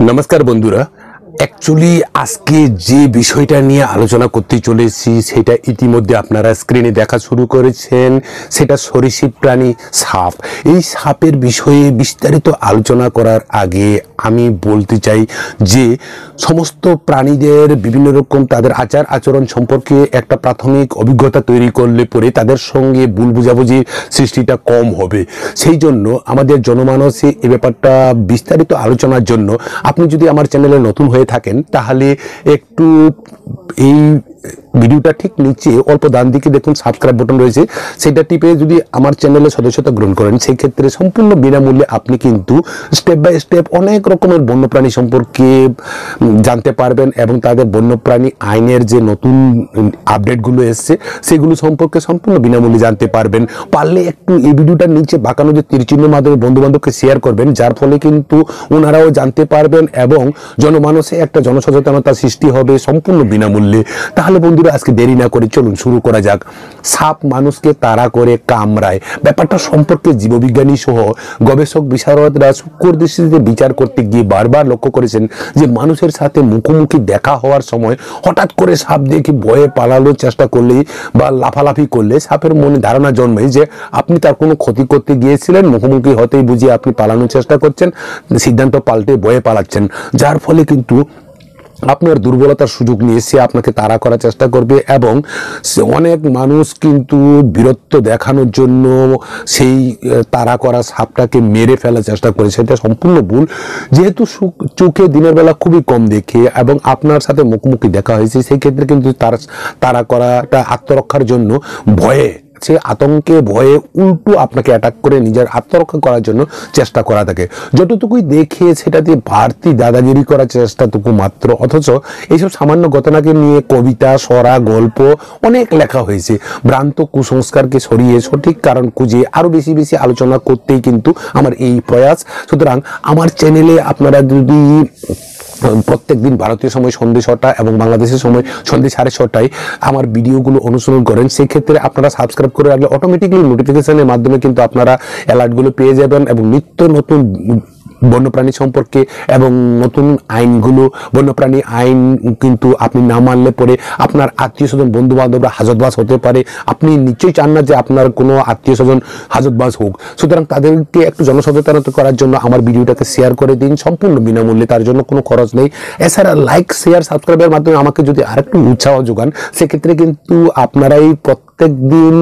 নমস্কার বন্ধুরা। অ্যাকচুয়ালি আজকে যে বিষয়টা নিয়ে আলোচনা করতে চলেছি, সেটা ইতিমধ্যে আপনারা স্ক্রিনে দেখা শুরু করেছেন। সেটা সরীসৃপ প্রাণী সাপ। এই সাপের বিষয়ে বিস্তারিত আলোচনা করার আগে আমি বলতে চাই যে সমস্ত প্রাণীদের বিভিন্ন রকম তাদের আচার আচরণ সম্পর্কে একটা প্রাথমিক অভিজ্ঞতা তৈরি করলে পরে তাদের সঙ্গে ভুল বুঝাবুঝির সৃষ্টিটা কম হবে। সেই জন্য আমাদের জনমানসে এ ব্যাপারটা বিস্তারিত আলোচনার জন্য আপনি যদি আমার চ্যানেলে নতুন হয়ে থাকেন তাহলে একটু এই ভিডিওটা ঠিক নিচে অল্প ডান দিকে দেখুন সাবস্ক্রাইব বাটন রয়েছে। সেটা টিপে যদি আমার চ্যানেলে সদস্যতা গ্রহণ করেন সেই ক্ষেত্রে সম্পূর্ণ বিনামূল্যে আপনি কিন্তু স্টেপ বাই স্টেপ অনেক রকমের বন্যপ্রাণী সম্পর্কে জানতে পারবেন এবং তাদের বন্যপ্রাণী আইনের যে নতুন আপডেটগুলো এসছে, সেগুলো সম্পর্কে সম্পূর্ণ বিনামূল্যে জানতে পারবেন। পারলে একটু এই ভিডিওটার নিচে বাঁকানো যে তীরচিহ্নের মাধ্যমে বন্ধু বান্ধবকে শেয়ার করবেন, যার ফলে কিন্তু ওনারাও জানতে পারবেন এবং জনমানসে একটা জনসচেতনতা সৃষ্টি হবে সম্পূর্ণ বিনামূল্যে। তাহলে বন্ধুরা আজকে দেরি না করে চলুন, শুরু করা যাক। সাপ মানুষকে তাড়া করে কামড়ায়। ব্যাপারটা সম্পর্কে জীববিজ্ঞানী সহ গবেষক বিশারদরা শুক্র দৃষ্টিতে বিচার করতে গিয়ে বারবার লক্ষ্য করেছেন যে মানুষের সাথে মুখোমুখি দেখা হওয়ার সময় হঠাৎ করে সাপ দেখে ভয়ে পালানোর চেষ্টা করলেই বা লাফালাফি করলে সাপের মনে ধারণা জন্মায় যে আপনি তার কোনো ক্ষতি করতে গিয়েছিলেন, মুখোমুখি হতেই বুঝিয়ে আপনি পালানোর চেষ্টা করছেন, সিদ্ধান্ত পাল্টে ভয়ে পালাচ্ছেন। যার ফলে কিন্তু আপনার দুর্বলতার সুযোগ নিয়ে সে আপনাকে তাড়া করার চেষ্টা করবে এবং অনেক মানুষ কিন্তু বীরত্ব দেখানোর জন্য সেই তাড়া করা সাপটাকে মেরে ফেলার চেষ্টা করে। সেটা সম্পূর্ণ ভুল। যেহেতু চোখে দিনের বেলা খুবই কম দেখে এবং আপনার সাথে মুখোমুখি দেখা হয়েছে, সেই ক্ষেত্রে কিন্তু তার, তাড়া করাটা আত্মরক্ষার জন্য ভয়ে সে আতঙ্কে, ভয়ে উল্টো আপনাকে অ্যাটাক করে নিজের আত্মরক্ষা করার জন্য চেষ্টা করা থাকে। যতটুকুই দেখে সেটা দিয়ে বাড়তি দাদাগিরি করার চেষ্টাটুকু মাত্র, অথচ এইসব সামান্য ঘটনাকে নিয়ে কবিতা, সরা, গল্প অনেক লেখা হয়েছে। ভ্রান্ত কুসংস্কারকে সরিয়ে সঠিক কারণ খুঁজে আরও বেশি বেশি আলোচনা করতেই কিন্তু আমার এই প্রয়াস। সুতরাং আমার চ্যানেলে আপনারা যদি প্রত্যেক দিন ভারতীয় সময় সন্ধ্যে ছটা এবং বাংলাদেশের সময় সন্ধ্যে সাড়ে ছটায় আমার ভিডিওগুলো অনুসরণ করেন। সেই ক্ষেত্রে আপনারা সাবস্ক্রাইব করে রাখলে অটোমেটিকলি নোটিফিকেশনের মাধ্যমে কিন্তু আপনারা অ্যালার্টগুলো পেয়ে যাবেন এবং নিত্য নতুন বন্যপ্রাণী সম্পর্কে এবং নতুন আইনগুলো, বন্যপ্রাণী আইন কিন্তু আপনি না মানলে পরে আপনার আত্মীয় স্বজন বন্ধু বান্ধবরা হাজতবাস হতে পারে। আপনি নিশ্চয়ই চান না যে আপনার কোনো আত্মীয় স্বজন হাজতবাস হোক। সুতরাং তাদেরকে একটু জনসচেতনতা করার জন্য আমার ভিডিওটাকে শেয়ার করে দিন সম্পূর্ণ বিনামূল্যে, তার জন্য কোনো খরচ নেই। এছাড়া লাইক শেয়ার সাবস্ক্রাইবের মাধ্যমে আমাকে যদি আরেকটু উৎসাহ যোগান, সেক্ষেত্রে কিন্তু আপনারাই প্রত্যেক দিন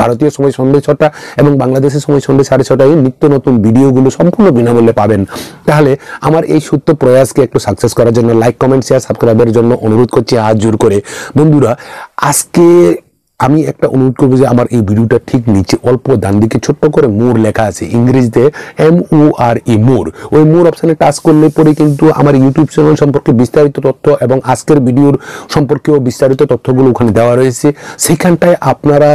ভারতীয় সময় সন্ধ্যে ছটা এবং বাংলাদেশের সময় সন্ধ্যে সাড়ে ছটায় নিত্য নতুন ভিডিওগুলো সম্পূর্ণ বিনামূল্যে পাবেন। তাহলে আমার এই সত্য প্রয়াসকে একটু সাকসেস করার জন্য লাইক কমেন্ট শেয়ার সাবস্ক্রাইবের জন্য অনুরোধ করছি হাত জোর করে। বন্ধুরা, আজকে আমি একটা অনুরোধ করব যে আমার এই ভিডিওটা ঠিক নিচে অল্প ডান দিকে ছোট্ট করে মোর লেখা আছে, ইংরেজিতে এম ও আর ই মোর ওই মোর অপশানে টাচ করলে পরে কিন্তু আমার ইউটিউব চ্যানেল সম্পর্কে বিস্তারিত তথ্য এবং আজকের ভিডিওর সম্পর্কেও বিস্তারিত তথ্যগুলো ওখানে দেওয়া রয়েছে। সেখানটায় আপনারা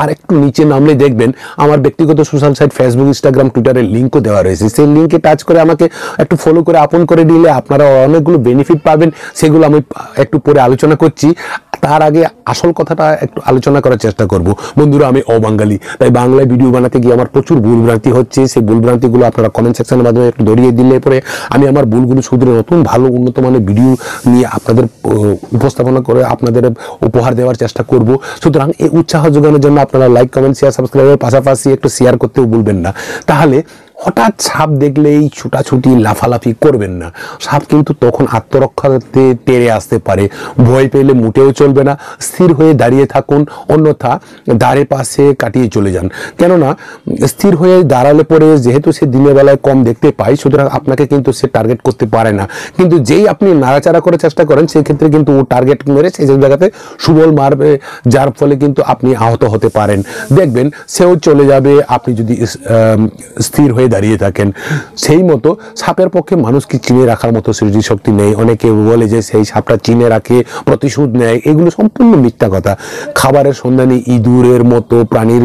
আর একটু নিচে নামলে দেখবেন আমার ব্যক্তিগত সোশ্যাল সাইট ফেসবুক ইনস্টাগ্রাম টুইটারের লিঙ্কও দেওয়া রয়েছে। সেই লিঙ্কে টাচ করে আমাকে একটু ফলো করে আপন করে দিলে আপনারা অনেকগুলো বেনিফিট পাবেন। সেগুলো আমি একটু পরে আলোচনা করছি। তার আগে আসল কথাটা একটু আলোচনা করার চেষ্টা করব। বন্ধুরা, আমি অবাঙালি। তাই বাংলায় ভিডিও বানাতে গিয়ে আমার প্রচুর ভুলভ্রান্তি হচ্ছে। সেই ভুলভ্রান্তিগুলো আপনারা কমেন্ট সেকশনের মাধ্যমে একটু ধরিয়ে দিলে পরে আমি আমার ভুলগুলো শুধরে নতুন, ভালো, উন্নত মানের ভিডিও নিয়ে আপনাদের উপস্থাপনা করে আপনাদের উপহার দেওয়ার চেষ্টা করব। সুতরাং এই উৎসাহ যোগানোর জন্য আপনারা লাইক কমেন্ট শেয়ার সাবস্ক্রাইবের পাশাপাশি একটু শেয়ার করতেও ভুলবেন না। তাহলে হঠাৎ সাপ দেখলেই ছুটাছুটি, লাফালাফি করবেন না। সাপ কিন্তু তখন আত্মরক্ষাতে তেড়ে আসতে পারে। ভয় পেলে মুটেও চলবে না। স্থির হয়ে দাঁড়িয়ে থাকুন, অন্যথা দাঁড়ের পাশে কাটিয়ে চলে যান। কেননা, স্থির হয়ে দাঁড়ালে পরে যেহেতু সে দিনের বেলায় কম দেখতে পায়, সুতরাং আপনাকে কিন্তু সে টার্গেট করতে পারে না। কিন্তু যেই আপনি নাড়াচাড়া করার চেষ্টা করেন, সেই ক্ষেত্রে কিন্তু ও টার্গেট মেরে সেই জায়গাতে সুবল মারবে, যার ফলে কিন্তু আপনি আহত হতে পারেন। দেখবেন সেও চলে যাবে, আপনি যদি স্থির হয়ে দাঁড়িয়ে থাকেন। সেই মতো সাপের পক্ষে মানুষকে চিনে রাখার মতো স্মৃতিশক্তি নেই। অনেকে বলে যে সেই সাপটা চিনে রাখে, প্রতিশোধ নেয়। এগুলো সম্পূর্ণ মিথ্যা কথা। খাবারের সন্ধানে ইঁদুরের মতো প্রাণীর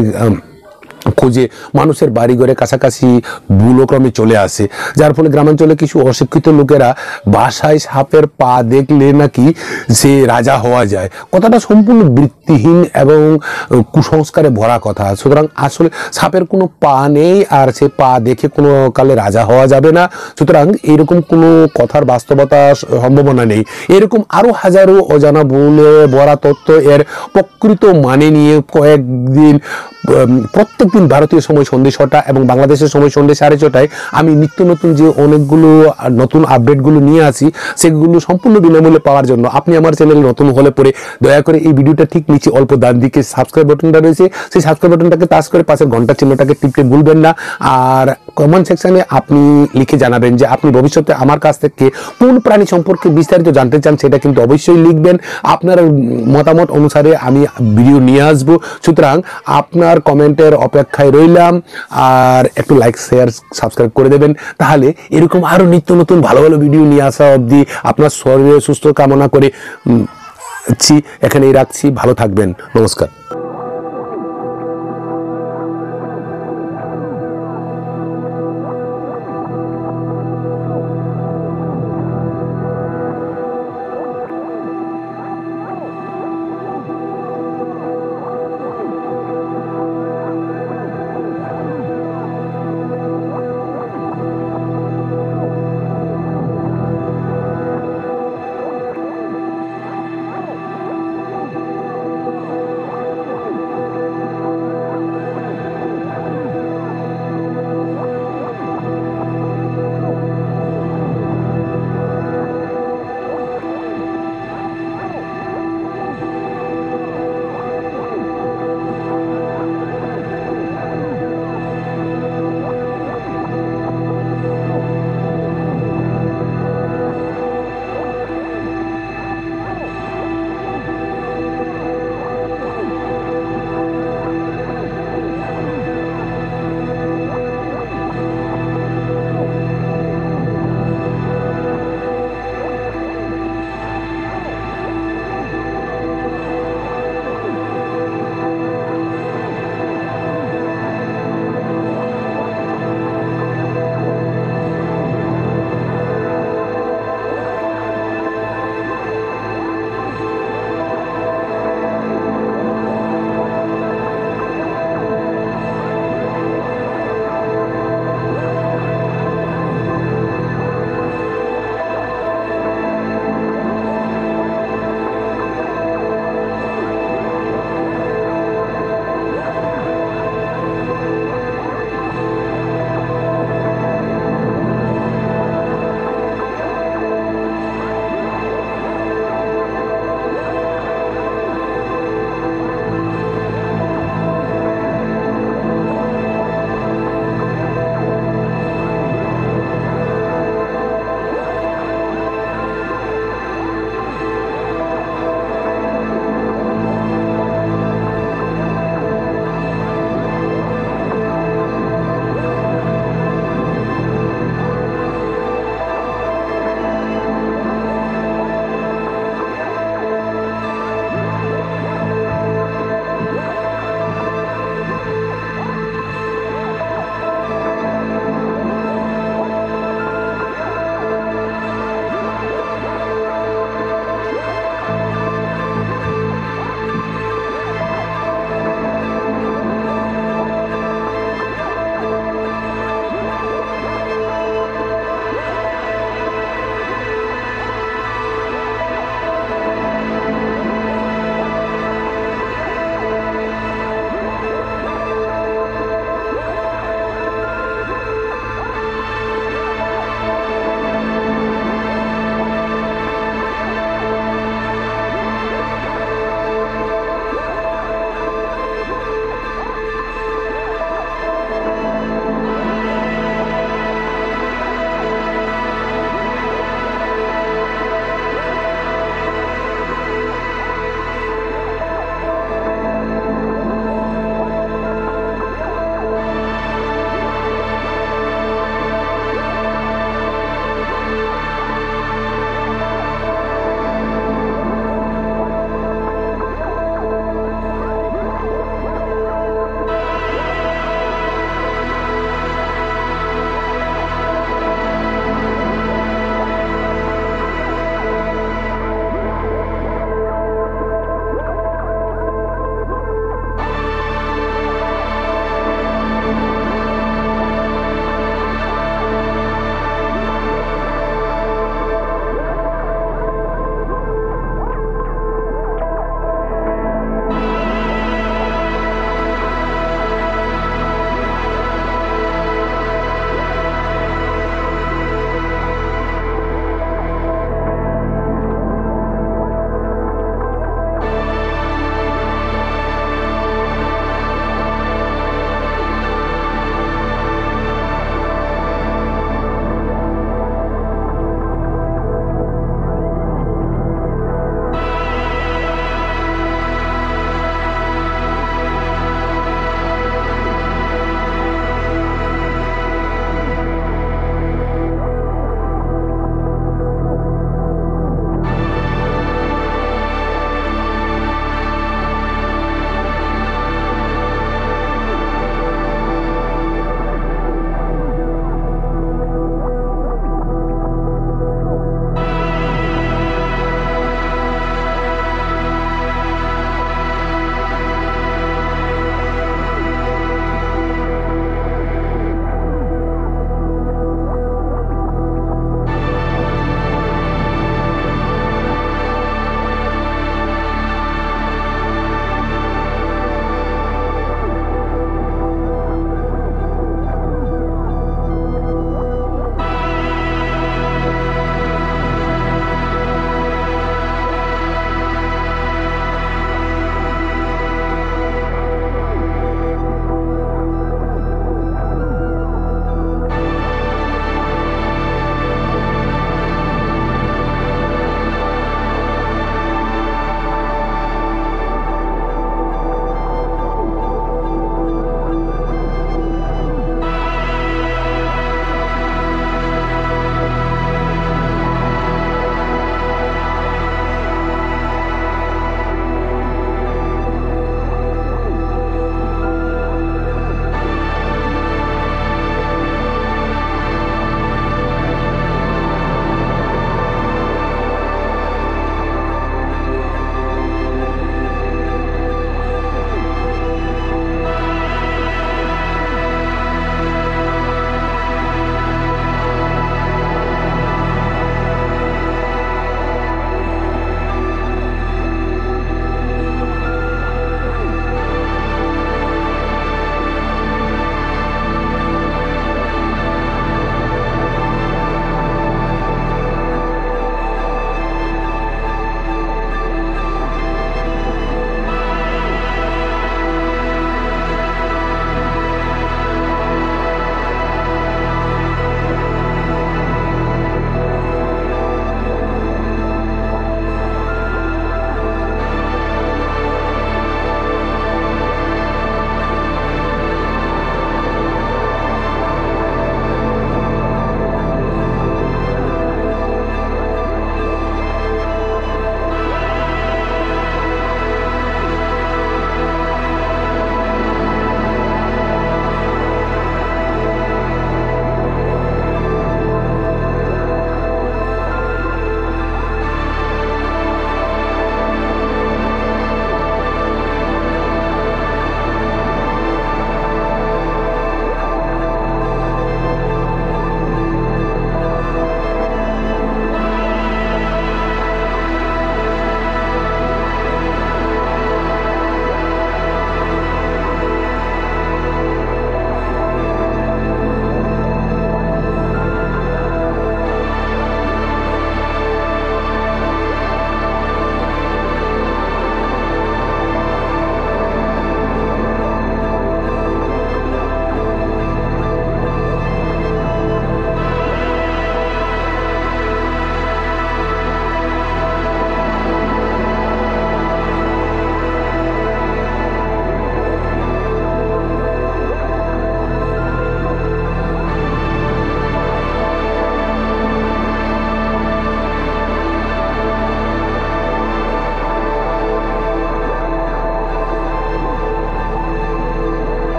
খোঁজে মানুষের বাড়িঘরে কাছাকাছি ভুলক্রমে চলে আসে। যার ফলে গ্রামাঞ্চলে কিছু অশিক্ষিত লোকেরা বাসায় সাপের পা দেখলে নাকি সে রাজা হওয়া যায়। কথাটা সম্পূর্ণ বৃত্তিহীন এবং কুসংস্কারে ভরা কথা। সুতরাং আসলে সাপের কোনো পা নেই আর সে পা দেখে কোনো কালে রাজা হওয়া যাবে না। সুতরাং এরকম কোনো কথার বাস্তবতা সম্ভাবনা নেই। এরকম আরও হাজারো অজানা বলে ভরা তথ্য এর প্রকৃত মানে নিয়ে কয়েকদিন উম, প্রত্যেকদিন ভারতীয় সময় সন্ধ্যে ছটা এবং বাংলাদেশের সময় সন্ধ্যে সাড়ে ছটায় আমি নিত্য নতুন যে অনেকগুলো নতুন আপডেটগুলো নিয়ে আসি সেগুলো সম্পূর্ণ বিনামূল্যে পাওয়ার জন্য আপনি আমার চ্যানেল নতুন হলে পরে দয়া করে এই ভিডিওটা ঠিক নিচে অল্প দান দিকে সাবস্ক্রাইব বাটনটা রয়েছে সেই সাবস্ক্রাইব বাটনটাকে টাচ করে পাশের ঘণ্টা চিহ্নটাকে টিপতে ভুলবেন না। আর কমেন্ট সেকশনে আপনি লিখে জানাবেন যে আপনি ভবিষ্যতে আমার কাছ থেকে কোন প্রাণী সম্পর্কে বিস্তারিত জানতে চান সেটা কিন্তু অবশ্যই লিখবেন। আপনার মতামত অনুসারে আমি ভিডিও নিয়ে আসব। সুতরাং আপনার কমেন্টের অপেক্ষায় রইলাম আর একটু লাইক শেয়ার সাবস্ক্রাইব করে দেবেন। তাহলে এরকম আরও নিত্য নতুন ভালো ভালো ভিডিও নিয়ে আসা অবধি আপনার শরীরে সুস্থ কামনা করে এখানেই রাখছি। ভালো থাকবেন। নমস্কার।